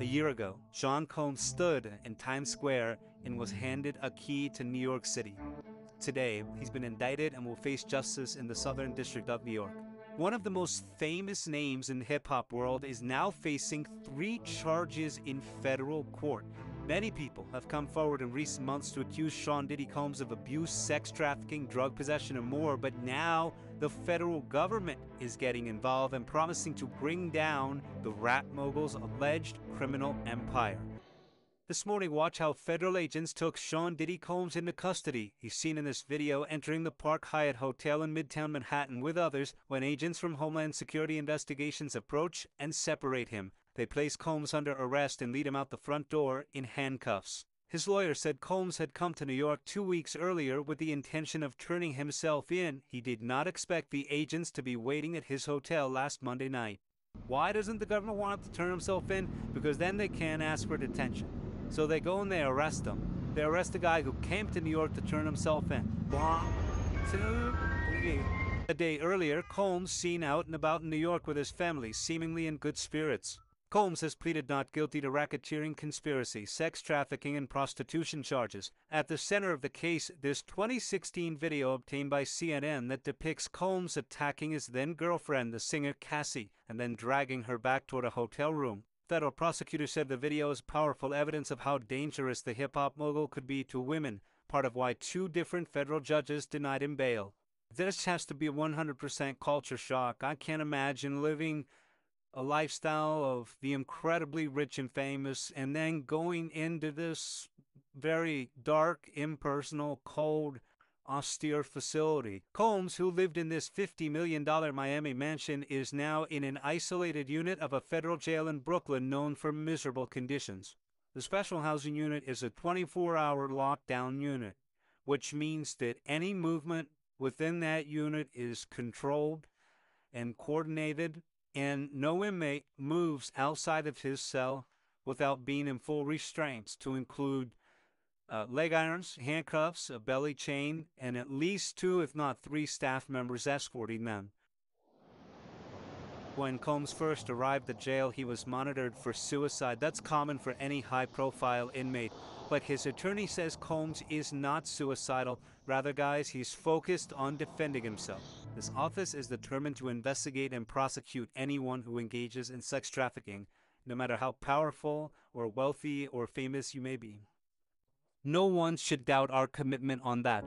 A year ago, Sean Combs stood in Times Square and was handed a key to New York City. Today, he's been indicted and will face justice in the Southern District of New York. One of the most famous names in the hip hop world is now facing three charges in federal court. Many people have come forward in recent months to accuse Sean Diddy Combs of abuse, sex trafficking, drug possession, and more, but now the federal government is getting involved and promising to bring down the rap mogul's alleged criminal empire. This morning, watch how federal agents took Sean Diddy Combs into custody. He's seen in this video entering the Park Hyatt Hotel in Midtown Manhattan with others when agents from Homeland Security Investigations approach and separate him. They place Combs under arrest and lead him out the front door in handcuffs. His lawyer said Combs had come to New York two weeks earlier with the intention of turning himself in. He did not expect the agents to be waiting at his hotel last Monday night. Why doesn't the government want him to turn himself in? Because then they can't ask for detention. So they go and they arrest him. They arrest a guy who came to New York to turn himself in. One, two, three. A day earlier, Combs seen out and about in New York with his family, seemingly in good spirits. Combs has pleaded not guilty to racketeering conspiracy, sex trafficking, and prostitution charges. At the center of the case, this 2016 video obtained by CNN that depicts Combs attacking his then girlfriend, the singer Cassie, and then dragging her back toward a hotel room. Federal prosecutors said the video is powerful evidence of how dangerous the hip hop mogul could be to women, part of why two different federal judges denied him bail. This has to be a 100% culture shock. I can't imagine living a lifestyle of the incredibly rich and famous and then going into this very dark, impersonal, cold, austere facility. Combs, who lived in this $50 million Miami mansion, is now in an isolated unit of a federal jail in Brooklyn known for miserable conditions. The special housing unit is a 24 hour lockdown unit, which means that any movement within that unit is controlled and coordinated, and no inmate moves outside of his cell without being in full restraints, to include uh, leg irons, handcuffs, a belly chain, and at least two, if not three, staff members escorting them. When Combs first arrived at jail, he was monitored for suicide. That's common for any high profile inmate. But his attorney says Combs is not suicidal. Rather, guys, he's focused on defending himself. This office is determined to investigate and prosecute anyone who engages in sex trafficking, no matter how powerful or wealthy or famous you may be. No one should doubt our commitment on that.